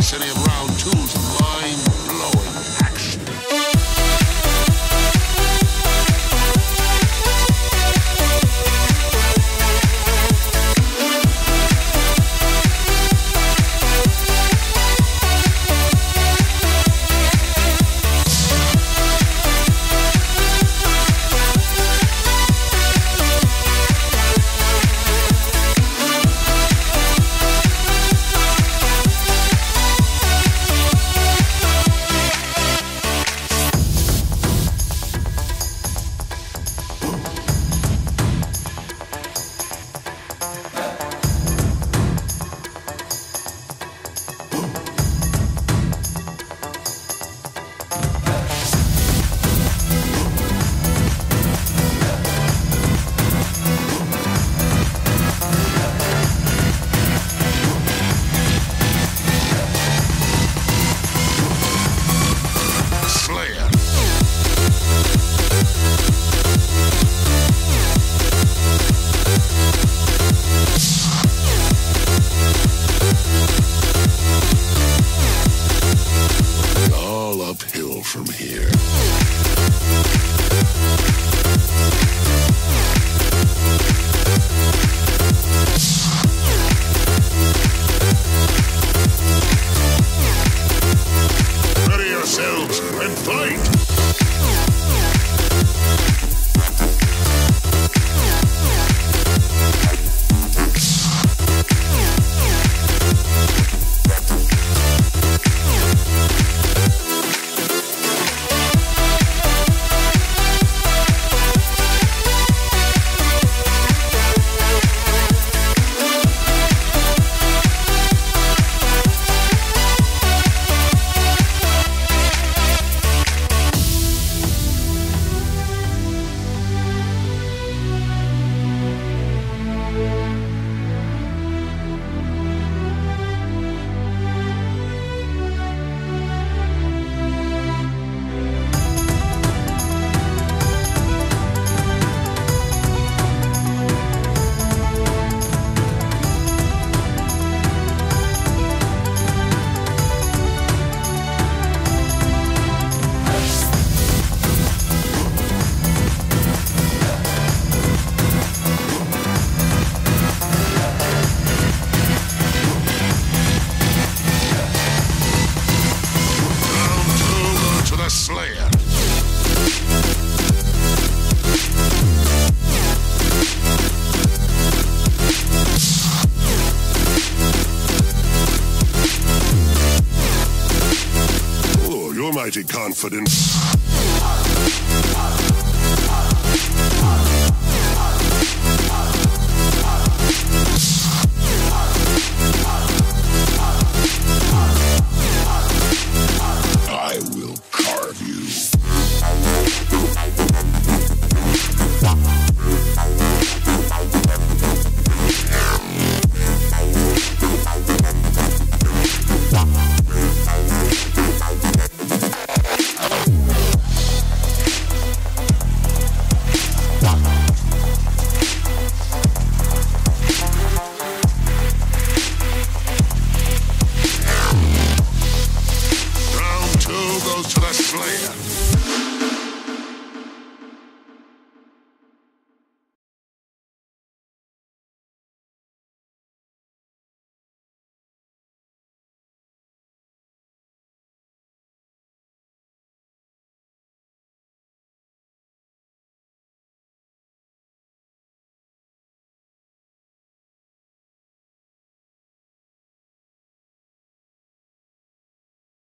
City of round two. From here. Mighty confident. Slayer.